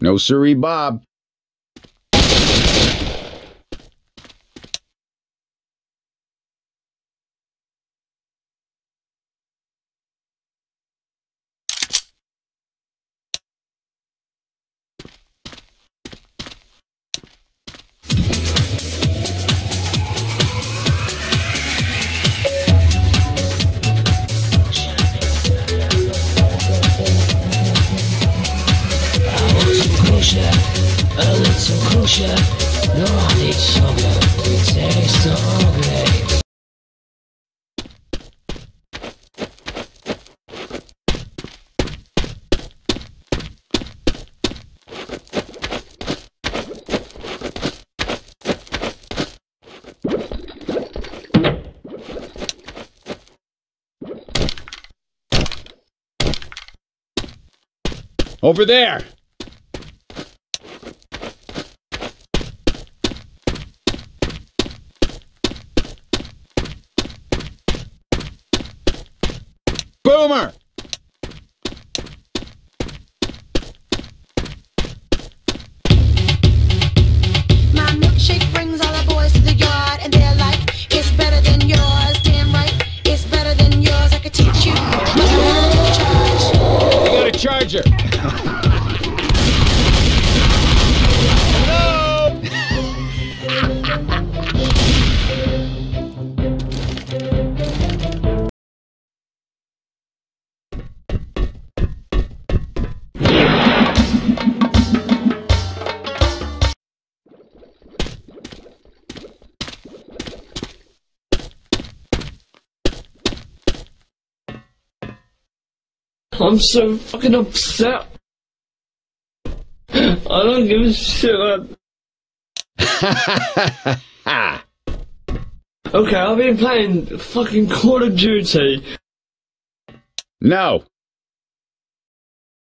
No siree, Bob. Kosher, a little kosher. No, I need. It tastes so. Over there! Boomer! My milkshake brings all the boys to the yard, and they're like, it's better than yours. Damn right, it's better than yours. I could teach you, but I won't charge. I got a charger. I'm so fucking upset. I don't give a shit. man. Okay, I've been playing fucking Call of Duty. no.